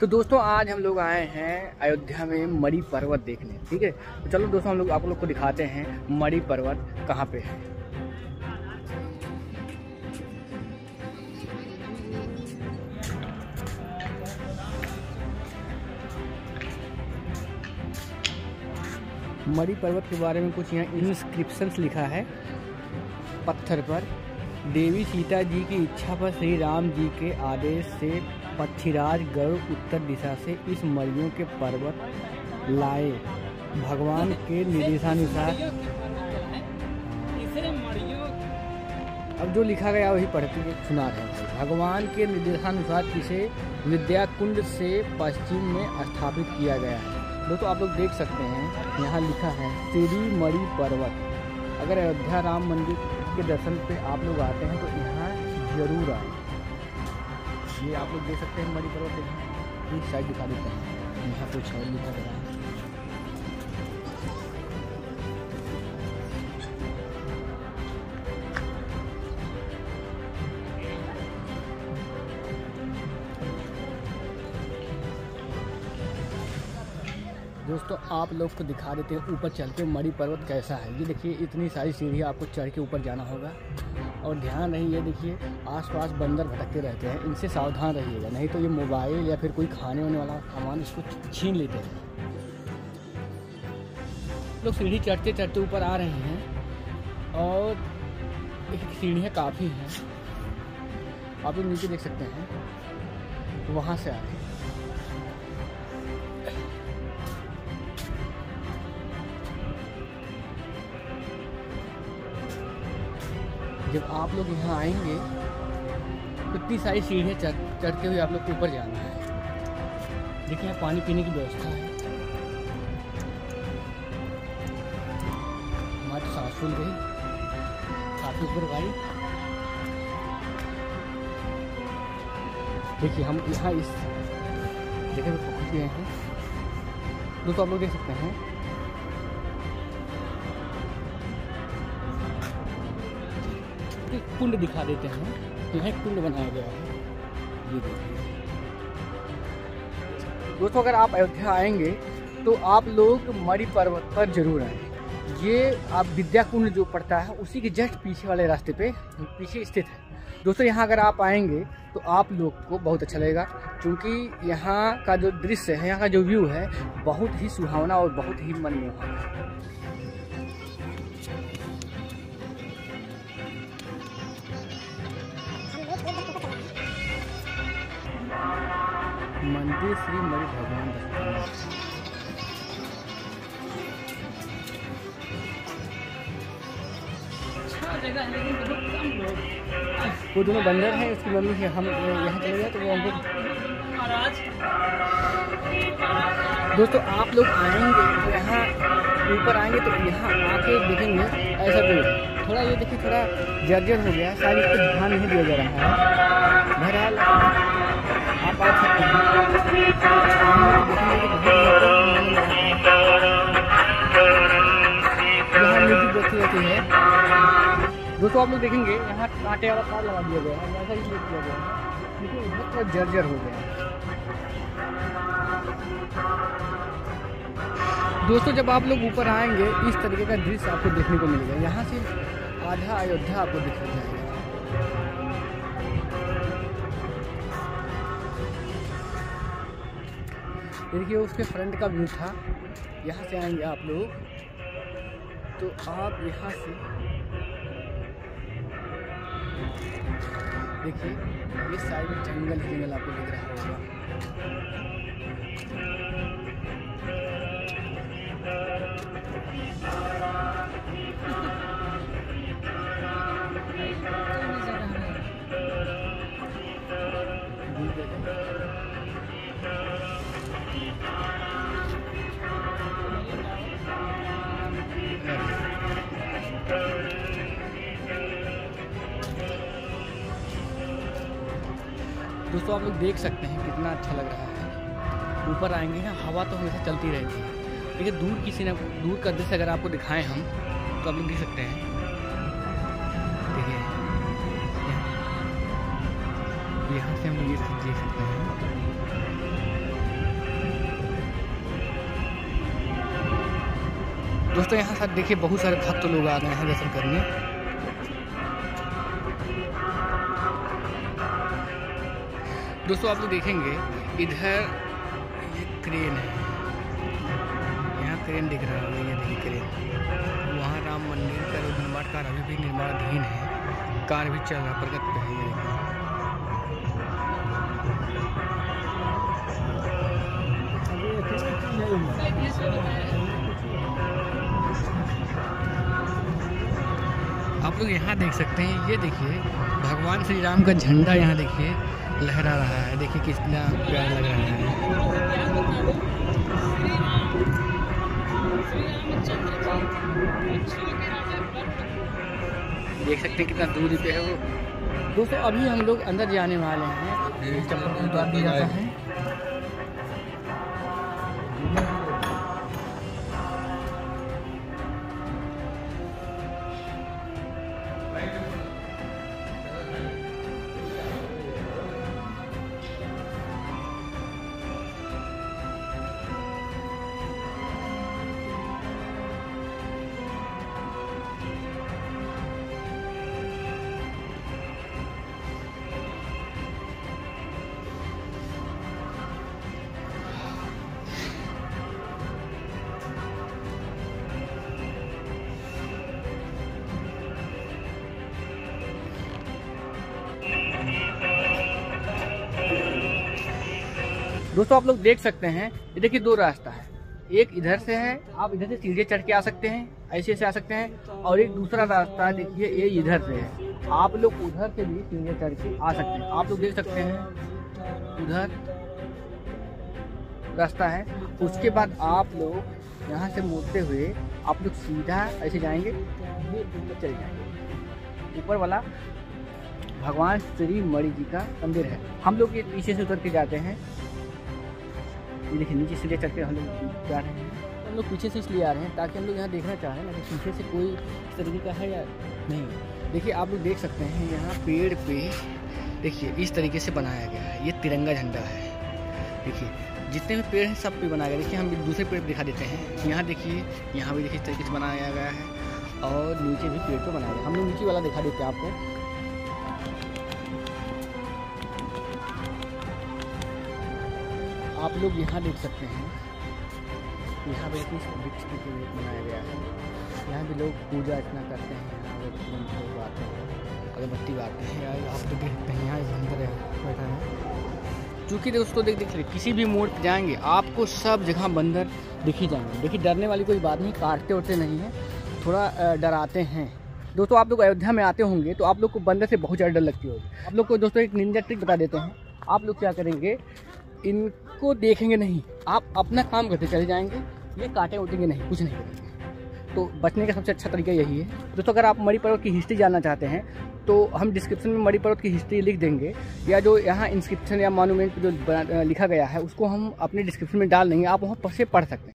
तो दोस्तों, आज हम लोग आए हैं अयोध्या में मणि पर्वत देखने, ठीक है? तो चलो दोस्तों, हम लोग आप लोग को दिखाते हैं मणि पर्वत कहाँ पे है। मरी पर्वत के बारे में कुछ यहाँ इंस्क्रिप्शंस लिखा है पत्थर पर। देवी सीता जी की इच्छा पर श्री राम जी के आदेश से पक्षीराज गरुड़ उत्तर दिशा से इस मरियों के पर्वत लाए। भगवान के निर्देशानुसार। अब जो लिखा गया वही पढ़ते सुना रहे भगवान के निर्देशानुसार इसे विद्या कुंड से पश्चिम में स्थापित किया गया है। दोस्तों, आप लोग देख सकते हैं, यहाँ लिखा है श्री मणि पर्वत। अगर अयोध्या राम मंदिर के दर्शन पे आप लोग आते हैं तो यहाँ ज़रूर आए। ये आप लोग देख सकते हैं मणि पर्वत एक साइड दिखा देते हैं। यहाँ कुछ और लिखा गया है। दोस्तों, आप लोग को दिखा देते हैं ऊपर चल के मणि पर्वत कैसा है। ये देखिए, इतनी सारी सीढ़ियाँ आपको चढ़ के ऊपर जाना होगा। और ध्यान रही, ये देखिए, आसपास बंदर भटकते रहते हैं। इनसे सावधान रहिएगा, नहीं तो ये मोबाइल या फिर कोई खाने वाने वाला सामान इसको छीन लेते हैं। लोग सीढ़ी चढ़ते चढ़ते ऊपर आ रहे हैं और एक सीढ़ियाँ काफ़ी हैं। आप लोग नीचे देख सकते हैं, वहाँ से आ रहे हैं। जब आप लोग यहाँ आएँगे तो इतनी सारी सीढ़ियाँ चढ़, चढ़ते हुए आप लोग को ऊपर जाना है। देखिए, यहाँ पानी पीने की व्यवस्था है। हमारी तो सांस फूल गई। काफ़ी ऊपर गाड़ी। देखिए, हम यहाँ इस जगह पर पहुँच गए हैं। दोस्तों आप लोग देख सकते हैं एक कुंड दिखा देते हैं। यहाँ एक कुंड बनाया गया है। ये देखिए। दोस्तों, अगर आप अयोध्या आएँगे तो आप लोग मणि पर्वत पर ज़रूर आएँ। ये आप विद्या कुंड जो पड़ता है, उसी के जस्ट पीछे वाले रास्ते पे, पीछे स्थित है। दोस्तों, यहाँ अगर आप आएँगे तो आप लोग को बहुत अच्छा लगेगा, क्योंकि यहाँ का जो दृश्य है, यहाँ का जो व्यू है, बहुत ही सुहावना और बहुत ही मनमोहक है। मंदिर श्री मणि भगवान दत्तात्रेय वो दोनों बंदर हैं उसकी मम्मी से हम यहाँ चले गए तो वो हमको दोस्तों आप लोग आएँगे यहाँ ऊपर आएँगे तो यहाँ आके देखेंगे ऐसा तो थोड़ा ये देखिए थोड़ा जर्जर हो गया है शायद इस पर ध्यान नहीं दिया जा रहा है। बहरहाल दोस्तों आप लोग देखेंगे, यहाँ कांटे वाला तार लगा दिया गया है वैसा ही यूज़ किया गया है। लेकिन इधर थोड़ा जर्जर हो गया दोस्तों, जब आप लोग ऊपर आएँगे, इस तरीके का दृश्य आपको देखने को मिलेगा। यहाँ से आधा अयोध्या आपको दिख जाएगा देखिए, उसके फ्रंट का व्यू था। यहाँ से आएँगे आप लोग। तो आप यहाँ से देखिए इस साइड जंगल जंगल आपको दिख रहा होगा। दोस्तों, आप लोग देख सकते हैं कितना अच्छा लग रहा है। ऊपर आएँगे ना, हवा तो हमेशा चलती रहेगी लेकिन दूर किसी ने, दूर का दृश्य अगर आपको दिखाएँ हम तो आप लोग देख सकते हैं। देखिए यहाँ से हम ये सब देख सकते हैं। दोस्तों, यहाँ साथ देखिए, बहुत सारे भक्त लोग आ गए हैं दर्शन करने। दोस्तों, आप लोग देखेंगे, इधर ये क्रेन है। यहाँ क्रेन दिख रहा होगा ये देखिए क्रेन वहाँ राम मंदिर का जो निर्माण कार्य अभी भी निर्माणाधीन है, कार्य भी चल रहा प्रगति पे है, ये देखिए। आप लोग यहाँ देख सकते हैं, ये देखिए, भगवान श्री राम का झंडा यहाँ देखिए। लहरा रहा है। देखिए कितना प्यार लग रहा है। देख सकते हैं कितना दूरी पे है वो। दोस्तों अभी हम लोग अंदर जाने वाले हैं। चप्पल जाता है। दोस्तों, आप लोग देख सकते हैं, ये देखिए दो रास्ता है। एक इधर से है, आप इधर से सीढ़ी चढ़ के आ सकते हैं, ऐसे ऐसे आ सकते हैं, और एक दूसरा रास्ता देखिए, ये इधर से है। आप लोग उधर से भी सीढ़ी चढ़ के आ सकते हैं। आप लोग देख सकते हैं, उधर रास्ता है। उसके बाद आप लोग यहाँ से मुड़ते हुए, आप लोग सीधा ऐसे जाएँगे, ये ऊपर चले जाएँगे। ऊपर वाला भगवान श्री मणि जी का मंदिर है। हम लोग ये पीछे से उतर के जाते हैं। ये देखिए, नीचे से ले चढ़ के हम लोग जा रहे हैं। हम लोग पीछे से इसलिए आ रहे हैं ताकि हम लोग यहाँ देखना चाहें ना कि पीछे से कोई इस तरीके का है या नहीं? देखिए, आप लोग देख सकते हैं यहाँ पेड़ पे, देखिए, इस तरीके से बनाया गया है। ये तिरंगा झंडा है। देखिए, जितने भी पेड़ हैं, सब पे बनाया गया। देखिए, हम दूसरे पेड़ दिखा देते हैं। यहाँ देखिए, यहाँ भी देखिए, इस तरीके से बनाया गया है और नीचे भी पेड़ पे बनाया गया हम लोग नीचे वाला दिखा देते हैं आपको। आप लोग यहाँ देख सकते हैं। यहाँ पे किस वृक्ष की पूजा बनाया गया है। यहाँ भी लोग पूजा अर्चना करते हैं, यहाँ लोग आते हैं, अगरबत्ती बारते हैं। आप तो देख सकते हैं, यहाँ अंदर बैठा है। चूँकि दोस्तों देख देख किसी भी मोड़ पर जाएँगे, आपको सब जगह बंदर दिख जाएँगे। देखिए, डरने वाली कोई बात नहीं, काटते उड़ते नहीं हैं, थोड़ा डराते हैं। दोस्तों, आप लोग अयोध्या में आते होंगे तो आप लोग को बंदर से बहुत ज़्यादा डर लगती होगी। आप लोग को दोस्तों, एक निंजा ट्रिक बता देते हैं। आप लोग क्या करेंगे इनको देखेंगे नहीं। आप अपना काम करते चले जाएँगे, ये काटे उठेंगे नहीं, कुछ नहीं करेंगे। तो बचने का सबसे अच्छा तरीका यही है। दोस्तों, अगर आप मणि पर्वत की हिस्ट्री जानना चाहते हैं तो हम डिस्क्रिप्शन में मणि पर्वत की हिस्ट्री लिख देंगे, या जो यहाँ इंस्क्रिप्शन या मॉन्यूमेंट जो लिखा गया है, उसको हम अपने डिस्क्रिप्शन में डाल देंगे। आप वहाँ पर से पढ़ सकते हैं।